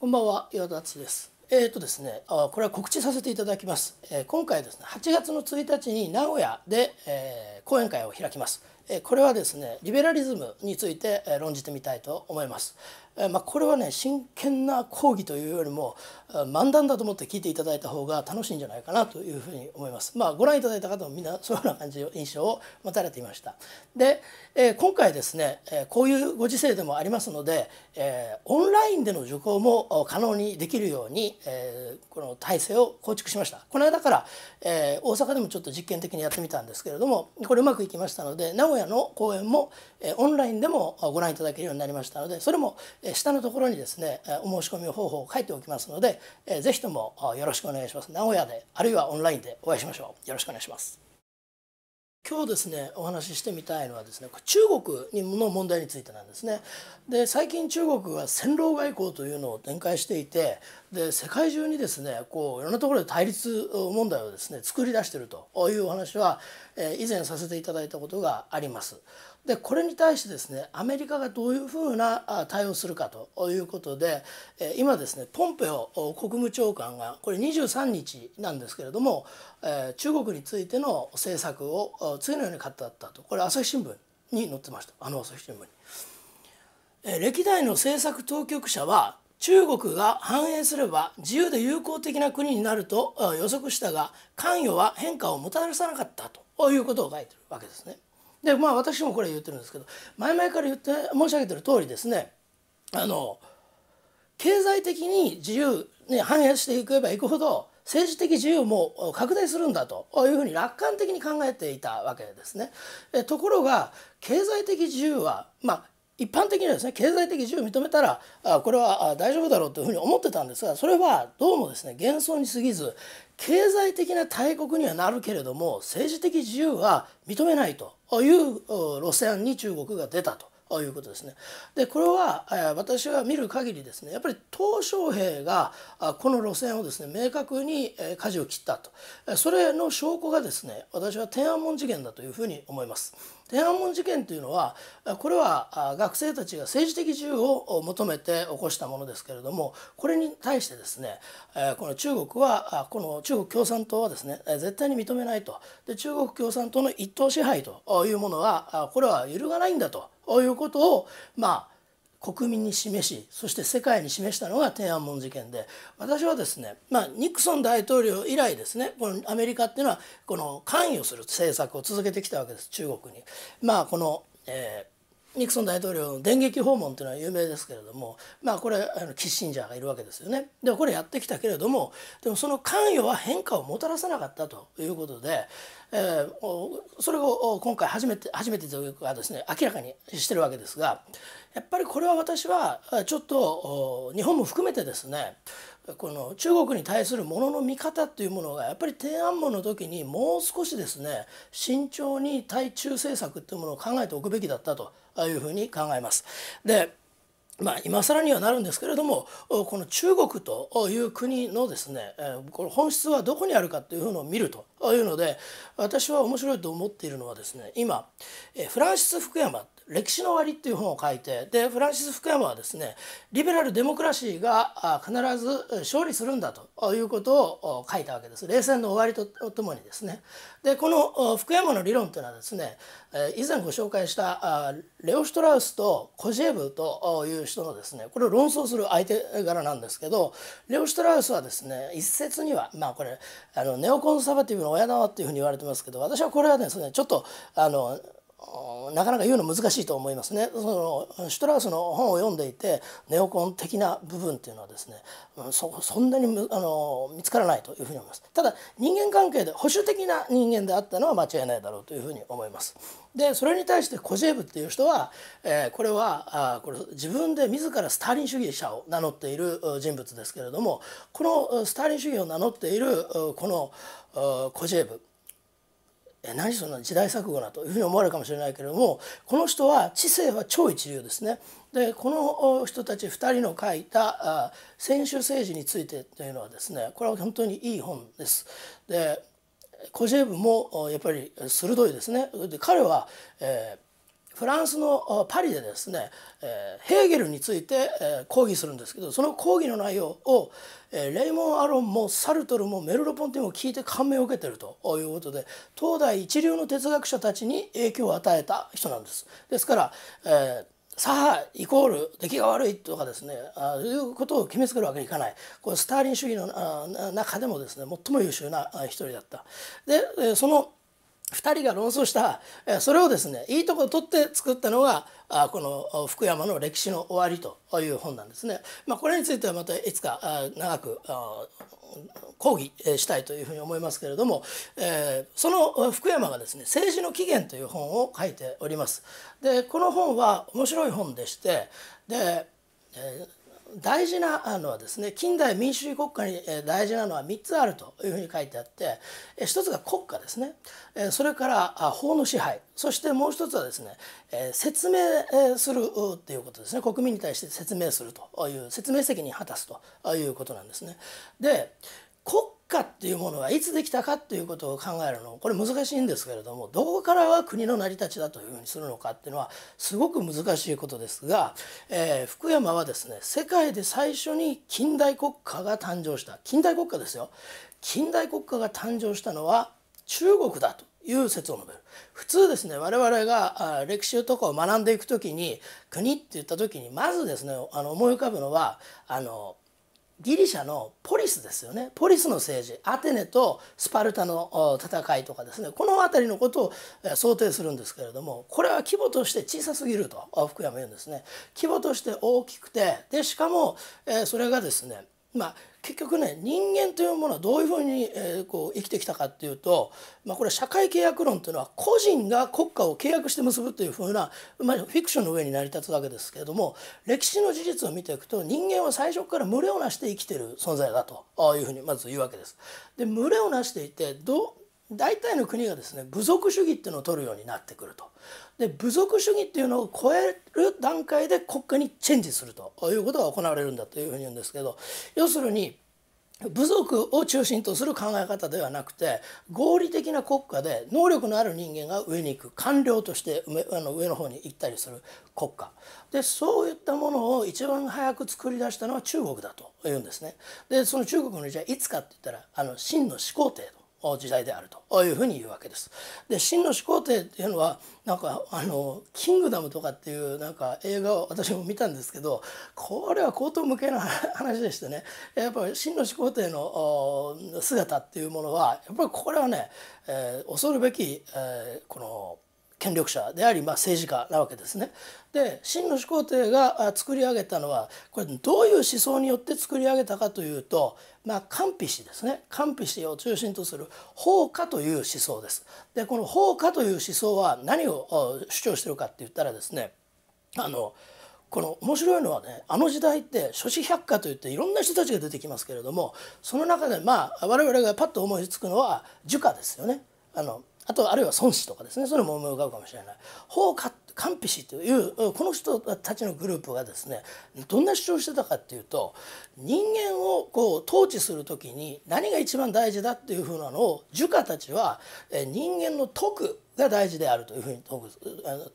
こんばんは岩田敦です。えーとですね、これは告知させていただきます。えー今回ですね、8月の1日に名古屋で、えー講演会を開きます。えこれはですね、リベラリズムについて論じてみたいと思います。えまあ、これはね、真剣な講義というよりも漫談だと思って聞いていただいた方が楽しいんじゃないかなというふうに思います。まあ、ご覧いただいた方もみんなそういうような感じの印象を持たれていました。で、えー今回ですね、えーこういうご時世でもありますので、えーオンラインでの受講も可能にできるように、えーこの体制を構築しました。この間から、えー大阪でもちょっと実験的にやってみたんですけれどもこれうまくいきましたので名古屋の講演も、えーオンラインでもご覧いただけるようになりましたのでそれも、えー下のところにですねえお申し込み方法を書いておきますので、えーぜひともよろしくお願いします。名古屋であるいはオンラインでお会いしましょう。よろしくお願いします。今日ですねお話ししてみたいのはですね中国の問題についてなんですね。で最近中国は戦狼外交というのを展開していてで世界中にですねこういろんなところで対立問題をですね作り出しているというお話は、え以前させていただいたことがあります。でこれに対してですねアメリカがどういうふうな対応するかということで今ですねポンペオ国務長官がこれ23日なんですけれども、中国についての政策を次のように語ったとこれ朝日新聞に載ってましたあの朝日新聞に。歴代の政策当局者は中国が繁栄すれば自由で友好的な国になると予測したが関与は変化をもたらさなかったということを書いてるわけですね。でまあ私もこれ言ってるんですけど前々から言って申し上げてる通りですねあの経済的に自由に反映していけばいくほど政治的自由も拡大するんだというふうに楽観的に考えていたわけですね。えところが経済的自由はまあ一般的にはですね経済的自由を認めたらあこれは大丈夫だろうというふうに思ってたんですがそれはどうもですね幻想に過ぎず経済的な大国にはなるけれども政治的自由は認めないという路線に中国が出たと。いうことですね。でこれは、私が見る限りですねやっぱり鄧小平がこの路線をですね明確に、えー舵を切ったとそれの証拠がですね私は天安門事件だというふうに思います。天安門事件というのはこれは学生たちが政治的自由を求めて起こしたものですけれどもこれに対してですねこの中国はこの中国共産党はですね絶対に認めないと。で中国共産党の一党支配というものはこれは揺るがないんだということをまあ国民に示しそして世界に示したのが天安門事件で私はですね、まあ、ニクソン大統領以来ですねこのアメリカっていうのはこの関与する政策を続けてきたわけです中国に。まあこの、えーニクソン大統領の電撃訪問というのは有名ですけれどもまあこれあのキッシンジャーがいるわけですよね。でこれやってきたけれどもでもその関与は変化をもたらさなかったということで、えーそれを今回初めて初めてというかですね明らかにしてるわけですがやっぱりこれは私はちょっと日本も含めてですねこの中国に対するものの見方っていうものがやっぱり天安門の時にもう少しですね慎重に対中政策っていうものを考えておくべきだったというふうに考えます。でまあ、今更にはなるんですけれどもこの中国という国のですねこの本質はどこにあるかというのを見るというので私は面白いと思っているのはですね今フランシス・福山歴史の終わりっていう本を書いてでフランシス・福山はですねリベラル・デモクラシーが必ず勝利するんだということを書いたわけです冷戦の終わりとともにですねでこの福山の理論というのはですね以前ご紹介したレオ・シュトラウスとコジェブという人のですねこれを論争する相手柄なんですけどレオ・シュトラウスはですね一説にはまあこれあのネオコンサバティブの親玉っていうふうに言われてますけど私はこれはですねちょっとあのなかなか言うの難しいと思いますね。そのシュトラウスの本を読んでいてネオコン的な部分っていうのはですねうんそそんなにむあの見つからないというふうに思います。ただ人間関係で保守的な人間であったのは間違いないだろうというふうに思います。でそれに対してコジェーブっていう人は、えーこれはあこれ自分で自らスターリン主義者を名乗っている人物ですけれどもこのスターリン主義を名乗っているこのコジェーブ何その時代錯誤なというふうに思われるかもしれないけれどもこの人は知性は超一流ですね。でこの人たち2人の書いたあ選手政治についてというのはですねこれは本当にいい本です。でコジェーブもおやっぱり鋭いですね。で彼は、えーフランスのパリでですね、ヘーゲルについて、講義するんですけどその講義の内容を、レイモン・アロンもサルトルもメルロ・ポンティも聞いて感銘を受けてるということで東大一流の哲学者たちに影響を与えた人なんです。ですから、えーさあイコール出来が悪いとかですねあいうことを決めつけるわけにいかないこれスターリン主義の中でもですね最も優秀な一人だった。でその2人が論争したそれをですねいいとこを取って作ったのがこの福山の歴史の終わりという本なんですね。まあ、これについてはまたいつか長く講義したいというふうに思いますけれども、えその福山がですね「政治の起源」という本を書いております。でこの本は面白い本でしてで、え大事なのはですね近代民主主義国家に大事なのは3つあるというふうに書いてあって1つが国家ですね。それから法の支配。そしてもう1つはですね説明するっていうことですね。国民に対して説明するという説明責任を果たすということなんですね。で国家っていうものはいつできたかっていうことを考えるの？これ難しいんですけれどもどこからは国の成り立ちだというふうにするのかっていうのはすごく難しいことですが、えー、福山はですね世界で最初に近代国家が誕生した。近代国家ですよ。近代国家が誕生したのは中国だという説を述べる。普通ですね我々が歴史とかを学んでいく時に国って言った時にまずですねあの思い浮かぶのはあのギリシャのポリスですよね。ポリスの政治。アテネとスパルタの戦いとかですね。この辺りのことを想定するんですけれどもこれは規模として小さすぎると福山言うんですね。規模として大きくてでしかもそれがですねまあ結局ね人間というものはどういうふうに、えー、こう生きてきたかっていうと、まあ、これは社会契約論というのは個人が国家を契約して結ぶというふうな、まあ、フィクションの上に成り立つわけですけれども歴史の事実を見ていくと人間は最初から群れをなして生きてる存在だというふうにまず言うわけです。で群れをなしていてど大体の国がですね部族主義っていうのを取るようになってくると。で部族主義っていうのを超える段階で国家にチェンジすると。いうことが行われるんだというふうに言うんですけど。要するに部族を中心とする考え方ではなくて合理的な国家で能力のある人間が上に行く。官僚としてあの上の方に行ったりする。国家。でそういったものを一番早く作り出したのは中国だというんですね。でその中国のじゃあいつかって言ったらあの秦の始皇帝時代であるというふうに言うわけです。で秦の始皇帝っていうのはなんかあの「キングダム」とかっていうなんか映画を私も見たんですけどこれは荒唐無稽な話でしてねやっぱり秦の始皇帝の姿っていうものはやっぱりこれはね、えー、恐るべき、えー、この権力者であり、まあ、政治家なわけですね。で秦の始皇帝が作り上げたのはこれどういう思想によって作り上げたかというと、まあ、官費氏ですね官費氏を中心とする法家という思想です。でこの法家という思想は何を主張してるかって言ったらですねあのこの面白いのはねあの時代って諸子百科といっていろんな人たちが出てきますけれどもその中でまあ我々がパッと思いつくのは儒家ですよね。あのあとあるいは孫子とかですねそれも思い浮かぶかもしれない。法家カンピシというこの人たちのグループがですねどんな主張してたかっていうと人間をこう統治する時に何が一番大事だっていうふうなのを儒家たちは人間の徳が大事であるというふうに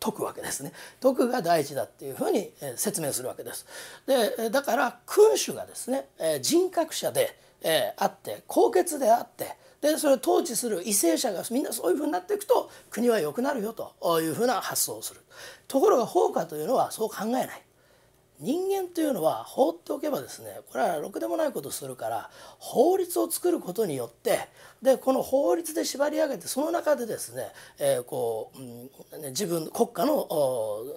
説くわけですね徳が大事だっていうふうに説明するわけです。でだから君主がですね人格者であって高潔であってでそれを統治する為政者がみんなそういうふうになっていくと国は良くなるよというふうな発想をする。ところが法家というのはそう考えない。人間というのは放っておけばですねこれはろくでもないことをするから法律を作ることによってでこの法律で縛り上げてその中でですね、えー、こう、うん、自分国家の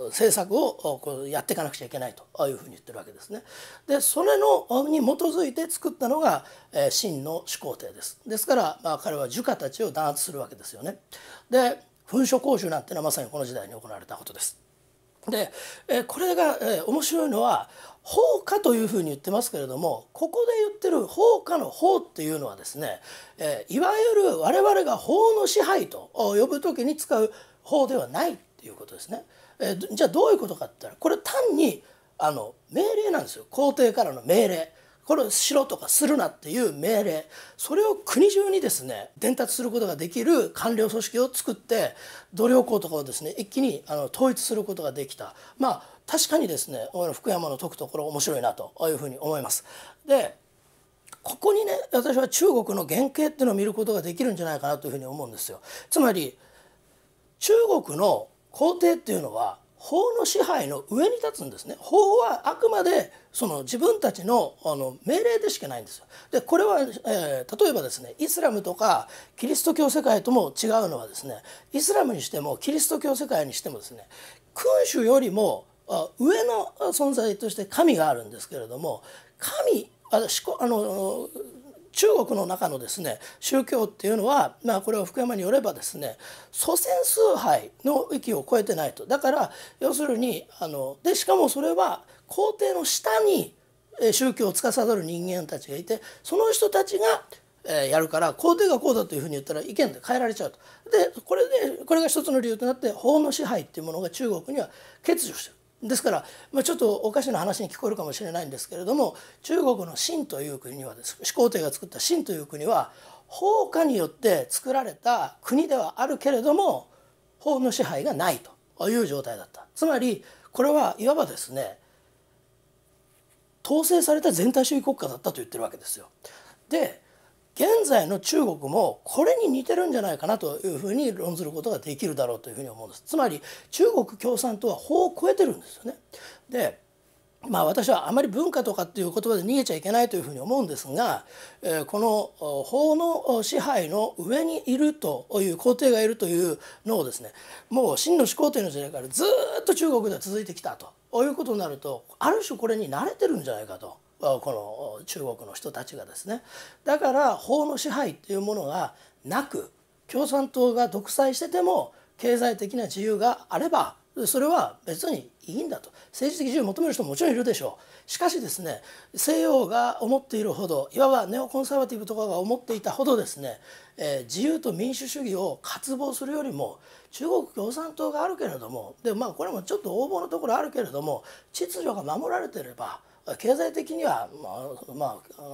政策をこうやっていかなくちゃいけないというふうに言ってるわけですね。でそれのに基づいて作ったのが、えー、秦の始皇帝です。ですから、まあ、彼は儒家たちを弾圧するわけですよね。で噴書講習なんてのはまさにこの時代に行われたことです。でえこれがえ面白いのは法家というふうに言ってますけれどもここで言ってる法家の法っていうのはですねえいわゆる我々が法の支配と呼ぶ時に使う法ではないっていうことですね。えじゃあどういうことかって言ったらこれ単にあの命令なんですよ皇帝からの命令。これをしろとかするなっていう命令それを国中にですね伝達することができる官僚組織を作って度量衡とかをですね一気にあの統一することができたまあ確かにですね福山の解くところ面白いなというふうに思います。でここにね私は中国の原型っていうのを見ることができるんじゃないかなというふうに思うんですよ。つまり中国の皇帝っていうのは法の支配の上に立つんですね法はあくまでその自分たちのあの命令でしかないんですよ。でこれは、えー、例えばですねイスラムとかキリスト教世界とも違うのはですねイスラムにしてもキリスト教世界にしてもですね君主よりも上の存在として神があるんですけれども神あの中国の中のですね宗教っていうのは、まあ、これは福山によればですね祖先崇拝の域を超えてないとだから要するにあのでしかもそれは皇帝の下に宗教を司る人間たちがいてその人たちがやるから皇帝がこうだというふうに言ったら意見で変えられちゃうと。でこれでこれが一つの理由となって法の支配っていうものが中国には欠如してる。ですから、まあ、ちょっとおかしな話に聞こえるかもしれないんですけれども中国の秦という国はです始皇帝が作った秦という国は法家によって作られた国ではあるけれども法の支配がないという状態だったつまりこれはいわばですね統制された全体主義国家だったと言ってるわけですよ。で現在の中国もこれに似てるんじゃないかなというふうに論ずることができるだろうというふうに思うんです。つまり中国共産党は法を超えてるんですよね。でまあ私はあまり文化とかっていう言葉で逃げちゃいけないというふうに思うんですが、えこの法の支配の上にいるという皇帝がいるというのをですねもう真の始皇帝の時代からずっと中国では続いてきたということになるとある種これに慣れてるんじゃないかとこの中国の人たちがですね。だから法の支配っていうものがなく共産党が独裁してても経済的な自由があればそれは別にいいんだと。政治的自由を求める人ももちろんいるでしょう。しかしですね西洋が思っているほどいわばネオコンサバティブとかが思っていたほどですね、えー、自由と民主主義を渇望するよりも中国共産党があるけれどもでまあこれもちょっと横暴のところあるけれども秩序が守られてれば経済的には、まあまあ、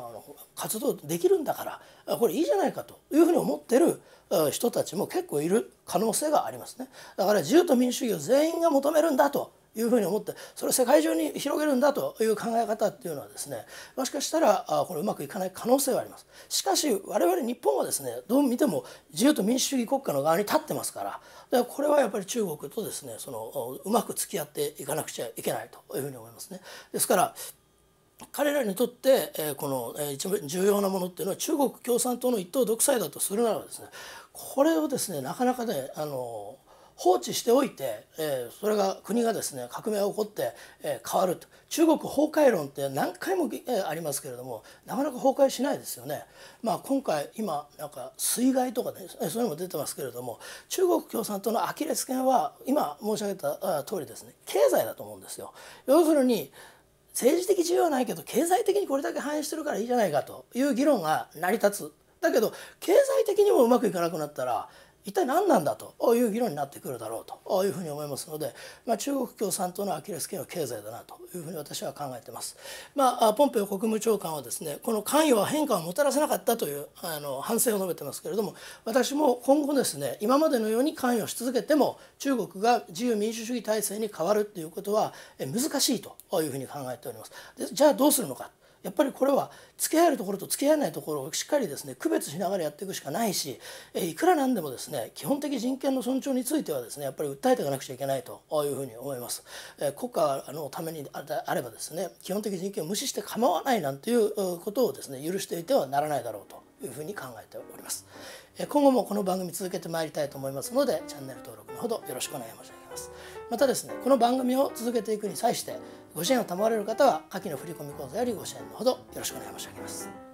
活動できるんだからこれいいじゃないかというふうに思ってる人たちも結構いる可能性がありますね。だから自由と民主主義を全員が求めるんだというふうに思ってそれを世界中に広げるんだという考え方っていうのはですねもしかしたらこれうまくいかない可能性はあります。しかし我々日本はですねどう見ても自由と民主主義国家の側に立ってますからだからこれはやっぱり中国とですねそのうまく付き合っていかなくちゃいけないというふうに思いますね。ですから彼らにとってえこの一番重要なものっていうのは中国共産党の一党独裁だとするならばですねこれをですねなかなかねあの放置しておいて、えそれが国がですね革命が起こって、え変わると中国崩壊論って何回も、えありますけれどもなかなか崩壊しないですよね。まあ、今回今なんか水害とかねそういうのも出てますけれども中国共産党のアキレス腱は今申し上げた通りですね経済だと思うんですよ。要するに政治的自由はないけど経済的にこれだけ反映してるからいいじゃないかという議論が成り立つ。だけど経済的にもうまくいかなくなったら一体何なんだという議論になってくるだろうというふうに思いますので、まあ、中国共産党のアキレス腱は経済だなというふうに私は考えてます。まあ、ポンペオ国務長官はですねこの関与は変化をもたらせなかったというあの反省を述べてますけれども私も今後ですね今までのように関与し続けても中国が自由民主主義体制に変わるということは難しいというふうに考えております。でじゃあどうするのかやっぱりこれは付き合えるところと付き合えないところをしっかりですね区別しながらやっていくしかないしいくらなんでもですね基本的人権の尊重についてはですねやっぱり訴えていかなくちゃいけないというふうに思います。国家のためにあればですね基本的人権を無視して構わないなんていうことをですね許していてはならないだろうというふうに考えております。今後もこの番組続けてまいりたいと思いますのでチャンネル登録のほどよろしくお願い申し上げます。またですねこの番組を続けていくに際してご支援を賜れる方は下記の振込口座よりご支援のほどよろしくお願い申し上げます。